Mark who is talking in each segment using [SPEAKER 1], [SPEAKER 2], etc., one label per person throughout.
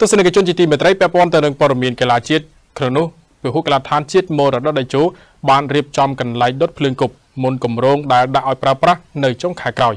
[SPEAKER 1] ទស្សនិកជនជាទីមេត្រីពាក់ព័ន្ធទៅនឹងព័ត៌មានកីឡាជាតិក្នុងនោះពហុកីឡដ្ឋានជាតិមរតកដេជោបានរៀបចំកន្លែងដុតភ្លើងគប់មុនគម្រោងដែលដាក់ឲ្យប្រើប្រាស់នៅចុងខែក្រោយ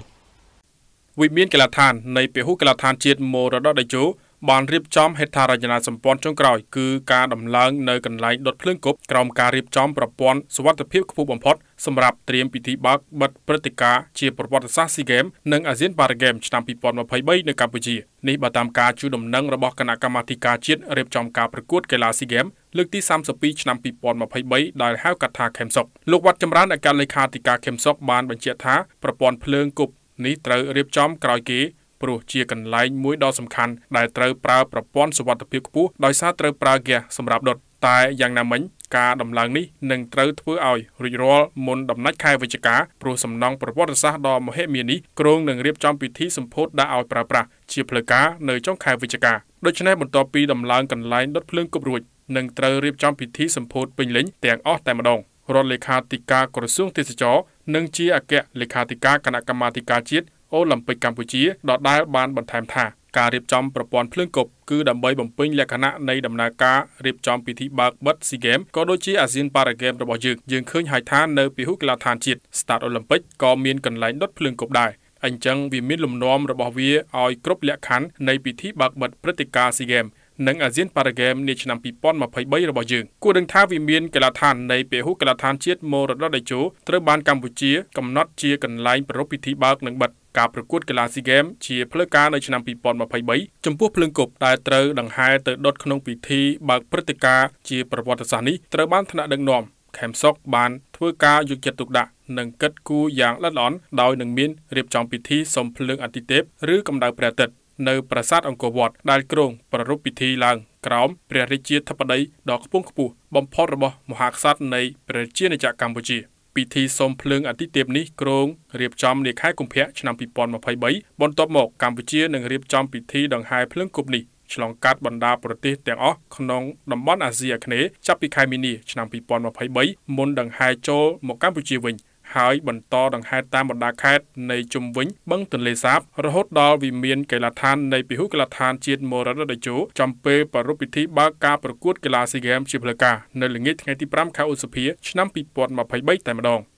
[SPEAKER 1] វិមានកីឡដ្ឋាននៃពហុកីឡដ្ឋានជាតិមរតកដេជោ បានរៀបចំហេដ្ឋារចនាសម្ព័ន្ធចុងក្រោយគឺការដំឡើងនៅកន្លែងដុតភ្លើងគប់ក្រោមការរៀបចំប្រព័ន្ធសុវត្ថិភាពខ្ពស់បំផុតសម្រាប់ត្រៀមពិធីបើកបិទព្រឹត្តិការណ៍ជាប្រវត្តិសាស្ត្រស៊ីហ្គេមនិងអាស៊ានប៉ារ៉ាហ្គេមឆ្នាំ2023នៅកម្ពុជានេះបើតាមការជួដំណឹងរបស់គណៈកម្មាធិការជាតិរៀបចំការប្រកួតកីឡាស៊ីហ្គេមលើកទី32ឆ្នាំ2023ដែលហៅកាត់ថាខេមសុកលោកវត្តចម្រើនអគ្គលេខាធិការខេមសុកបានបញ្ជាក់ថាប្រព័ន្ធភ្លើងគប់នេះត្រូវរៀបចំក្រោយគេ ព្រោះជាកន្លែងមួយដ៏សំខាន់ដែលត្រូវប្រើប្រព័ន្ធសុវត្ថិភាពខ្ពស់ដោយសារត្រូវប្រើហ្គាសសម្រាប់ដុតតែយ៉ាងណាមិញការដំឡើងនេះនឹងត្រូវធ្វើឲ្យរួចរាល់មុនដំណាច់ខែវិច្ឆិកាព្រោះសំណង់ប្រវត្តិសាស្ត្រដ៏មហិមានេះគ្រោងនឹងរៀបចំពិធីសម្ពោធដាក់ឲ្យប្រើប្រាស់ជាផ្លូវការនៅចុងខែវិច្ឆិកាដូច្នេះបន្ទាប់ពីដំឡើងកន្លែងដុតភ្លើងគប់រួចនឹងត្រូវរៀបចំពិធីសម្ពោធពេញលេញទាំងអស់តែម្ដងរដ្ឋលេខាធិការក្រសួងទេសចរនិងជាអគ្គលេខាធិការគណៈកម្មាធិការជាតិ អូឡ িম্প ិកកម្ពុជាដដែលបានបន្ថែមថាការរៀបចំប្រព័ន្ធភ្លើងគប់គឺដើម្បីបំពេញលក្ខណៈនៃដំណើរការរៀបចំពិធីបើកបិទ SEA Games ក៏ដូចជាអាស៊ាន Para Games របស់យើងយើងឃើញហើយថានៅពិហុកីឡដ្ឋានជាតិ Stade Olympic ក៏មានកន្លែងដុតភ្លើងគប់ដែរអញ្ចឹងវាមានលំនាំរបស់វាឲ្យគ្រប់លក្ខខណ្ឌនៃពិធីបើកបិទព្រឹត្តិការណ៍ SEA Games និងអាស៊ានប៉ារ៉ាហ្គេមនាឆ្នាំ2023របស់យើងគួរដឹងថាវាមានកីឡដ្ឋាននៃពហុកីឡដ្ឋានជាតិមរតកតេជោត្រូវបានកម្ពុជាកំណត់ជាកន្លែងប្រារព្ធពិធីបើកនិងបិទការប្រកួតកីឡាស៊ីហ្គេមជាផ្លូវការនៅឆ្នាំ2023ចំពោះភ្លើងគប់ដែលត្រូវដង្ហែទៅដុតក្នុងពិធីបើកព្រឹត្តិការណ៍ជាប្រវត្តិសាស្ត្រនេះត្រូវបានថ្នាក់ដឹកនាំខេមសុកបានធ្វើការយកចិត្តទុកដាក់និងកិត្តគូយ៉ាងល្អិតល្អន់ដោយនឹងមានរៀបចំពិធីសុំភ្លើងអាទិទេពឬកម្ដៅព្រះអាទិត្យ នៅប្រាសាទអង្គរវត្តដែលគ្រងប្រារព្ធពិធីឡើងក្រោមព្រះរាជាធិបតីដ៏ខ្ពង់ខ្ពស់បំផុតរបស់មហាក្សត្រនៃព្រះជាណាចក្រកម្ពុជាពិធីសុំភ្លើងអាទិទេពនេះគ្រងរៀបចំនាខែកុម្ភៈឆ្នាំ2023បន្ទាប់មកកម្ពុជានឹងរៀបចំពិធីដង្ហែភ្លើងគប់នេះឆ្លងកាត់បណ្ដាប្រទេសទាំងអស់ក្នុងតំបន់អាស៊ីអាគ្នេយ៍ចាប់ពីខែមីនាឆ្នាំ2023មុនដង្ហែចូលមកកម្ពុជាវិញ ហើយបន្តដង្ហែតាមបណ្ដាខេត្តនៃជុំវិញបឹងទន្លេសាប រហូតដល់វិមានកីឡាដ្ឋាននៃពិហុកីឡដ្ឋានជាតិមរតកតេជោចំពេលប្រារព្ធពិធីបើកការប្រកួតកីឡាស៊ីហ្គេមជាផ្លូវការនៅល្ងាចថ្ងៃទី5ខែឧសភាឆ្នាំ2023តែម្ដង